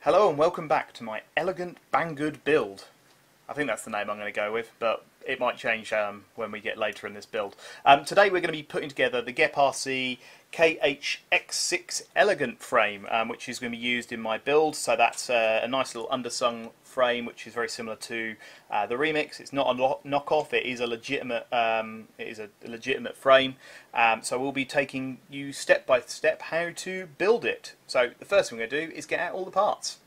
Hello and welcome back to my elegant Banggood build. I think that's the name I'm going to go with, but it might change um, when we get later in this build. Um, today we're going to be putting together the GEPRC KHX6 Elegant frame, um, which is going to be used in my build. So that's uh, a nice little undersung frame, which is very similar to uh, the Remix. It's not a knockoff; it is a legitimate. Um, it is a legitimate frame. Um, so we'll be taking you step by step how to build it. So the first thing we're going to do is get out all the parts.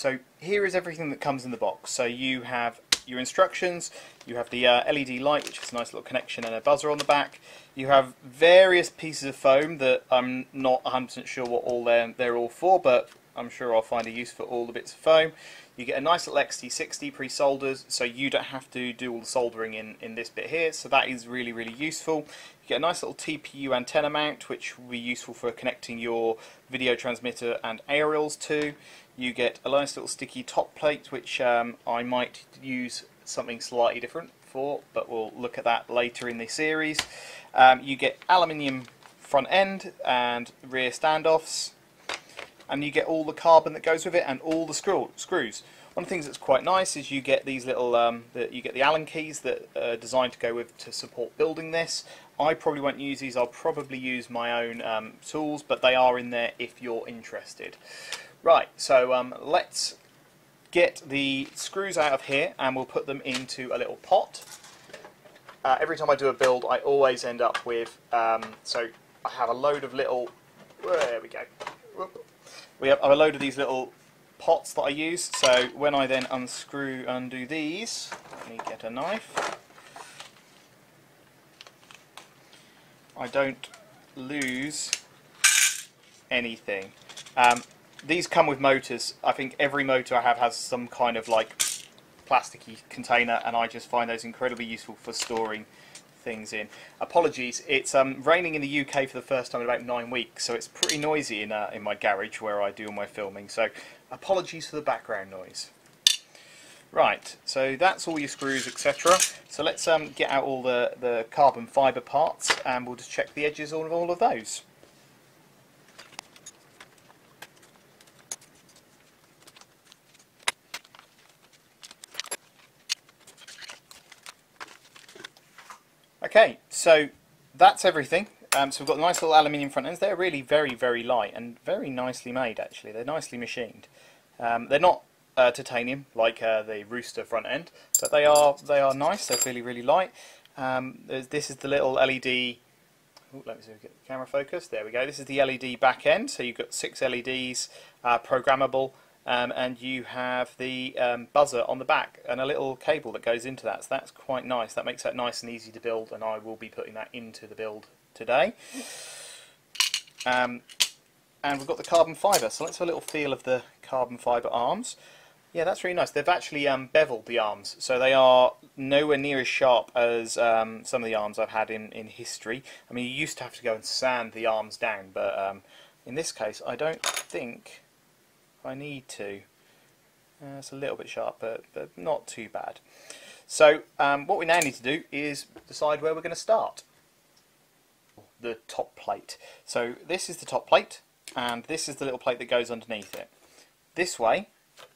So here is everything that comes in the box. So you have your instructions, you have the uh, LED light, which is a nice little connection and a buzzer on the back. You have various pieces of foam that I'm not 100% sure what all they're, they're all for, but I'm sure I'll find a use for all the bits of foam. You get a nice little XT60 pre-solders, so you don't have to do all the soldering in, in this bit here, so that is really, really useful. You get a nice little TPU antenna mount, which will be useful for connecting your video transmitter and aerials to you get a nice little sticky top plate which um, I might use something slightly different for but we'll look at that later in the series. Um, you get aluminium front end and rear standoffs and you get all the carbon that goes with it and all the screw screws. One of the things that's quite nice is you get these little, um, the, you get the Allen keys that are designed to go with to support building this. I probably won't use these, I'll probably use my own um, tools, but they are in there if you're interested. Right, so um, let's get the screws out of here and we'll put them into a little pot. Uh, every time I do a build I always end up with, um, so I have a load of little, there we go, we have a load of these little pots that I use, so when I then unscrew, undo these, let me get a knife, I don't lose anything. Um, these come with motors. I think every motor I have has some kind of like plasticky container and I just find those incredibly useful for storing things in. Apologies, it's um, raining in the UK for the first time in about nine weeks, so it's pretty noisy in, uh, in my garage where I do all my filming, so apologies for the background noise. Right, so that's all your screws, etc. So let's um, get out all the, the carbon fibre parts and we'll just check the edges on all of those. Okay, so that's everything. Um, so we've got nice little aluminium front ends. They're really very, very light and very nicely made, actually. They're nicely machined. Um, they're not uh, titanium like uh, the Rooster front end, but they are they are nice. They're really, really light. Um, this is the little LED. Ooh, let me see if we get the camera focus. There we go. This is the LED back end. So you've got six LEDs, uh, programmable um, and you have the um, buzzer on the back and a little cable that goes into that. So that's quite nice. That makes that nice and easy to build, and I will be putting that into the build today. Um, and we've got the carbon fibre, so let's have a little feel of the carbon fibre arms. Yeah, that's really nice. They've actually um, beveled the arms, so they are nowhere near as sharp as um, some of the arms I've had in, in history. I mean, you used to have to go and sand the arms down, but um, in this case, I don't think I need to. Uh, it's a little bit sharp, but, but not too bad. So um, what we now need to do is decide where we're going to start. The top plate. So this is the top plate, and this is the little plate that goes underneath it. This way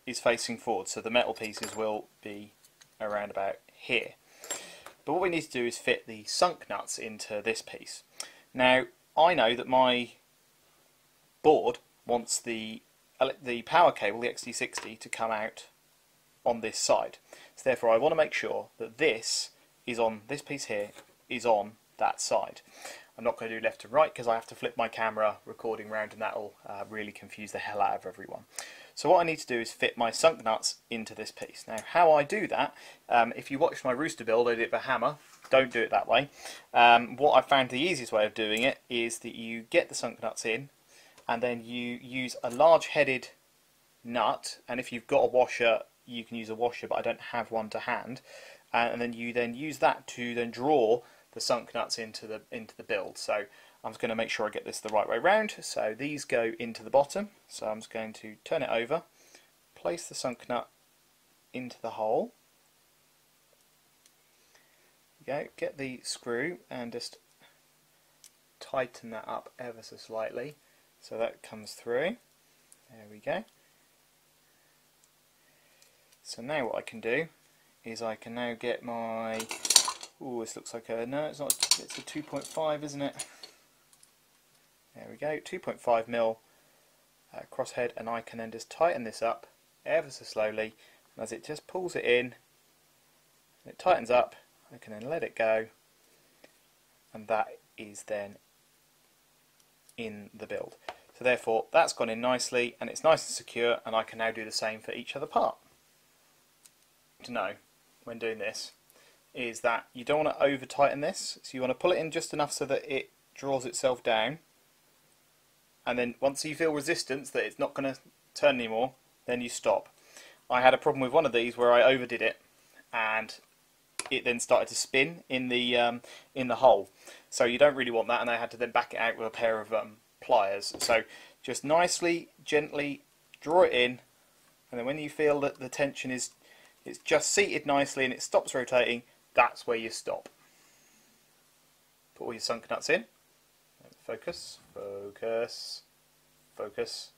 is facing forward, so the metal pieces will be around about here. But what we need to do is fit the sunk nuts into this piece. Now, I know that my board wants the the power cable, the XT60, to come out on this side. So therefore I want to make sure that this is on, this piece here is on that side. I'm not going to do left to right because I have to flip my camera recording round and that will uh, really confuse the hell out of everyone. So what I need to do is fit my sunk nuts into this piece. Now how I do that, um, if you watched my rooster build I did it with a hammer, don't do it that way. Um, what I found the easiest way of doing it is that you get the sunk nuts in and then you use a large headed nut and if you've got a washer you can use a washer but I don't have one to hand. Uh, and then you then use that to then draw the sunk nuts into the into the build. So I'm just going to make sure I get this the right way round. So these go into the bottom. So I'm just going to turn it over place the sunk nut into the hole. Go. Get the screw and just tighten that up ever so slightly so that comes through. There we go. So now what I can do is I can now get my oh this looks like a no it's not it's a 2.5 isn't it there we go 2.5 mil uh, crosshead and I can then just tighten this up ever so slowly and as it just pulls it in it tightens up I can then let it go and that is then in the build. So therefore that's gone in nicely and it's nice and secure and I can now do the same for each other part. To know when doing this is that you don't want to over tighten this. So you want to pull it in just enough so that it draws itself down. And then once you feel resistance that it's not going to turn anymore then you stop. I had a problem with one of these where I overdid it and it then started to spin in the um, in the hole so you don't really want that and I had to then back it out with a pair of um, pliers so just nicely gently draw it in and then when you feel that the tension is it's just seated nicely and it stops rotating, that's where you stop. Put all your sunk nuts in. Focus, focus, focus.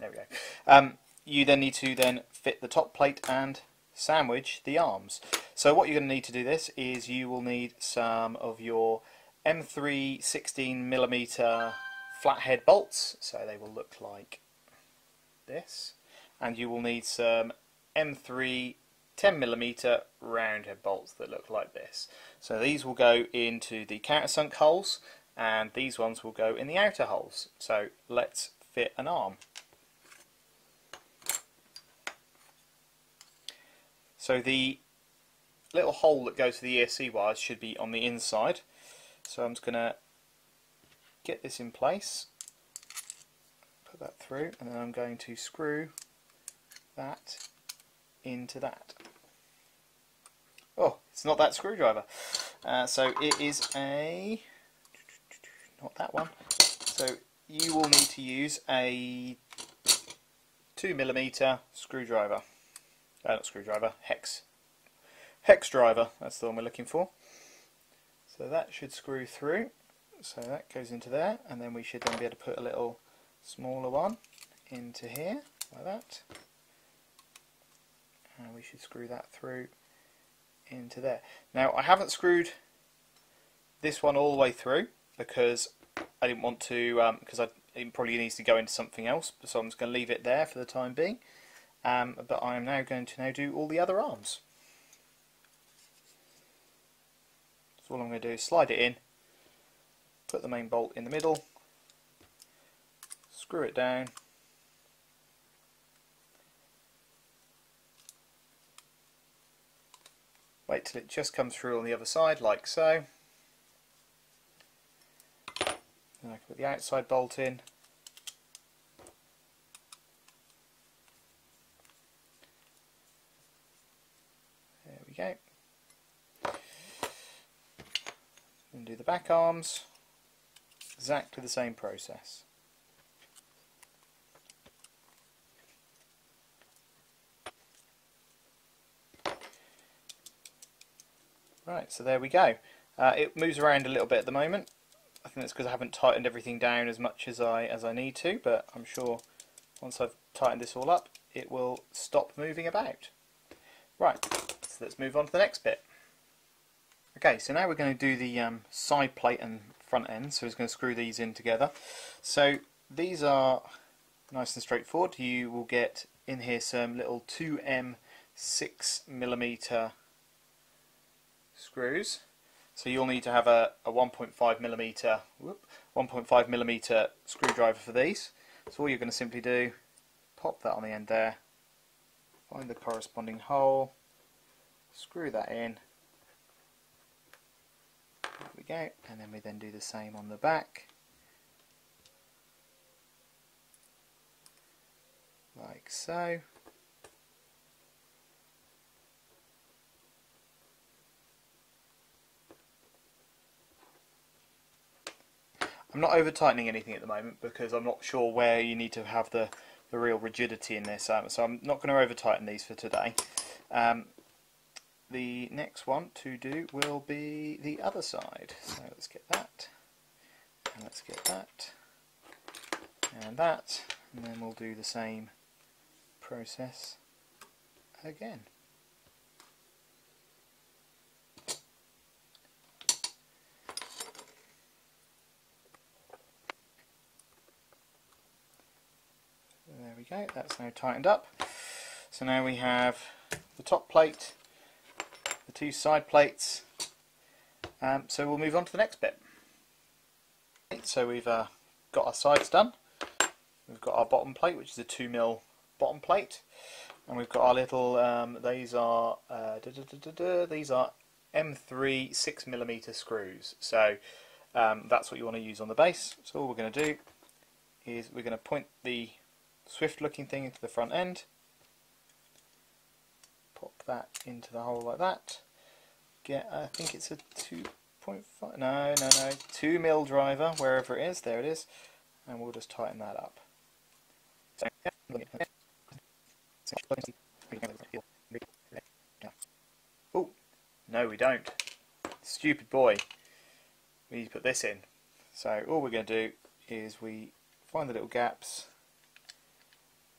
There we go. Um, you then need to then fit the top plate and sandwich the arms. So what you're going to need to do this is you will need some of your M3 16mm flathead bolts. So they will look like this. And you will need some M3 10mm round head bolts that look like this. So these will go into the countersunk holes and these ones will go in the outer holes. So let's fit an arm. So the little hole that goes to the ESC wires should be on the inside. So I'm just going to get this in place, put that through, and then I'm going to screw that into that. Oh, it's not that screwdriver. Uh, so it is a, not that one. So you will need to use a 2mm screwdriver. Uh, not screwdriver, hex. Hex driver, that's the one we're looking for. So that should screw through. So that goes into there, and then we should then be able to put a little smaller one into here, like that and we should screw that through into there. Now I haven't screwed this one all the way through because I didn't want to because um, it probably needs to go into something else so I'm just going to leave it there for the time being um, but I am now going to now do all the other arms. So all I'm going to do is slide it in put the main bolt in the middle screw it down Wait till it just comes through on the other side, like so. Then I can put the outside bolt in. There we go. And do the back arms. Exactly the same process. Right, so there we go. Uh, it moves around a little bit at the moment. I think that's because I haven't tightened everything down as much as I as I need to, but I'm sure once I've tightened this all up, it will stop moving about. Right, so let's move on to the next bit. Okay, so now we're going to do the um, side plate and front end, so we're going to screw these in together. So these are nice and straightforward. You will get in here some little 2M 6mm screws. So you'll need to have a, a 1.5 millimeter, 1.5 millimeter screwdriver for these. So all you're going to simply do, pop that on the end there, find the corresponding hole, screw that in. Go, and then we then do the same on the back. Like so. I'm not over tightening anything at the moment because I'm not sure where you need to have the, the real rigidity in this um, so I'm not going to over tighten these for today um, the next one to do will be the other side. So let's get that, and let's get that, and that, and then we'll do the same process again. There we go, that's now tightened up. So now we have the top plate, two side plates, um, so we'll move on to the next bit. So we've uh, got our sides done, we've got our bottom plate which is a 2mm bottom plate, and we've got our little, um, these are uh, da -da -da these are M3 6mm screws, so um, that's what you want to use on the base. So all we're going to do is we're going to point the swift looking thing into the front end. Pop that into the hole like that get I think it's a 2.5 no no no 2 mil driver wherever it is there it is. And we'll just tighten that up. Oh no we don't. Stupid boy. We need to put this in. So all we're going to do is we find the little gaps.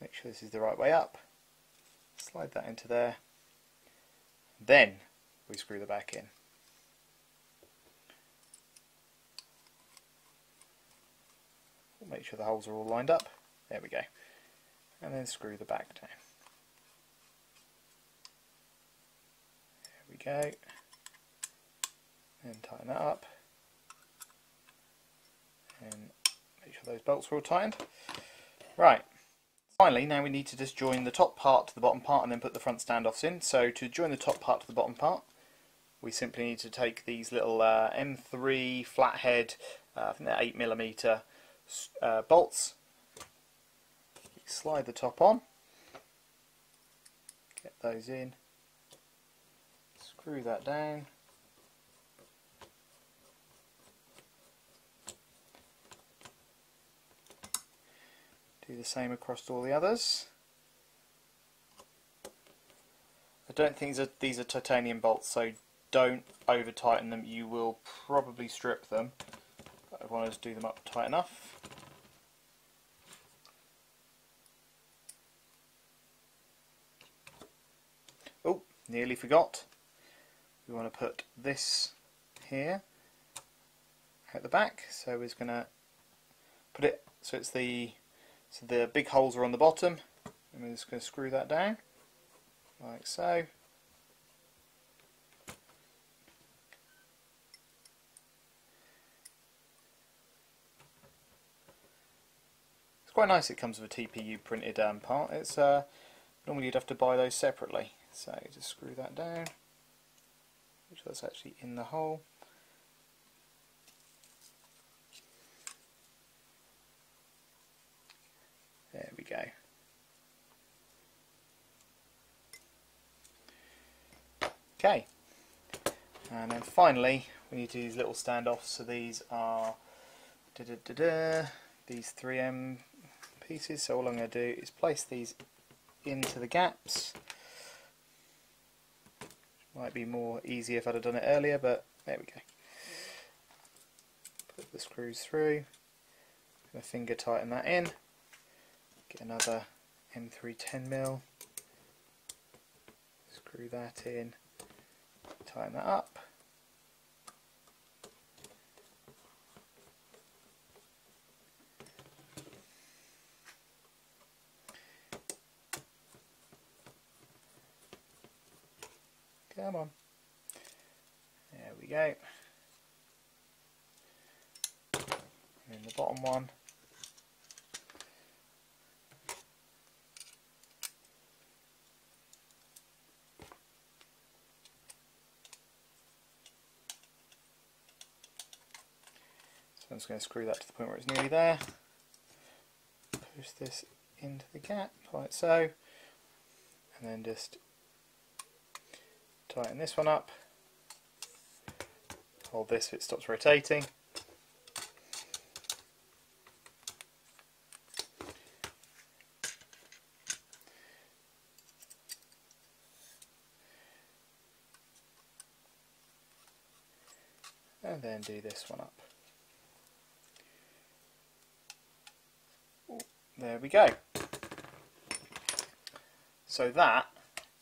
Make sure this is the right way up. Slide that into there. Then we screw the back in. make sure the holes are all lined up. There we go. And then screw the back down. There we go. And tighten that up. And make sure those bolts are all tightened. Right, Finally, now we need to just join the top part to the bottom part and then put the front standoffs in. So to join the top part to the bottom part, we simply need to take these little uh, M3 flathead, uh, I think they're 8mm uh, bolts, slide the top on, get those in, screw that down, Do the same across all the others. I don't think these are, these are titanium bolts, so don't over tighten them. You will probably strip them. I want to do them up tight enough. Oh, nearly forgot. We want to put this here at the back. So we're going to put it so it's the so the big holes are on the bottom and we're just going to screw that down like so. It's quite nice it comes with a TPU printed um, part. It's uh, Normally you'd have to buy those separately. So just screw that down. Sure that's actually in the hole. There we go. Okay, and then finally we need to use little standoffs. So these are da -da -da these 3M pieces. So all I'm going to do is place these into the gaps. Might be more easy if I'd have done it earlier, but there we go. Put the screws through. Gonna finger tighten that in. Get another M3 10mm, screw that in, tighten that up. Come on. There we go. And the bottom one So I'm just going to screw that to the point where it's nearly there. Push this into the gap like so, and then just Tighten this one up. Hold this if it stops rotating. and then do this one up. There we go. So that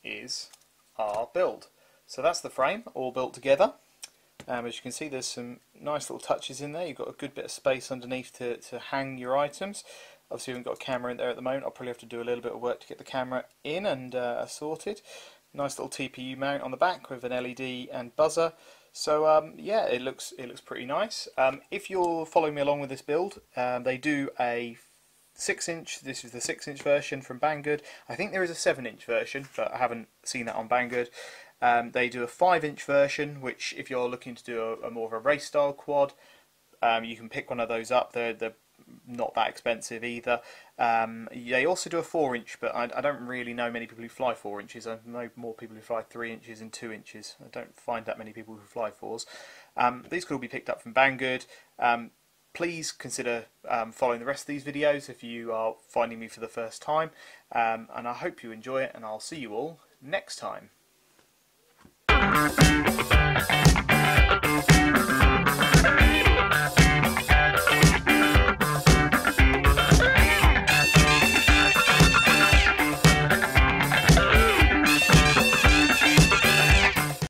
is our build. So that's the frame all built together. Um, as you can see there's some nice little touches in there. You've got a good bit of space underneath to, to hang your items. Obviously we haven't got a camera in there at the moment. I'll probably have to do a little bit of work to get the camera in and uh, sorted. Nice little TPU mount on the back with an LED and buzzer. So um, yeah, it looks it looks pretty nice. Um, if you're following me along with this build, um, they do a six inch. This is the six inch version from Banggood. I think there is a seven inch version, but I haven't seen that on Banggood. Um, they do a five inch version, which if you're looking to do a, a more of a race style quad, um, you can pick one of those up. They're, they're not that expensive either. Um, they also do a 4 inch, but I, I, don't really know many people who fly 4 inches. I know more people who fly 3 inches and 2 inches. I don't find that many people who fly 4s. Um, these could all be picked up from Banggood. Um, please consider um, following the rest of these videos if you are finding me for the first time. Um, and I hope you enjoy it, and I'll see you all next time.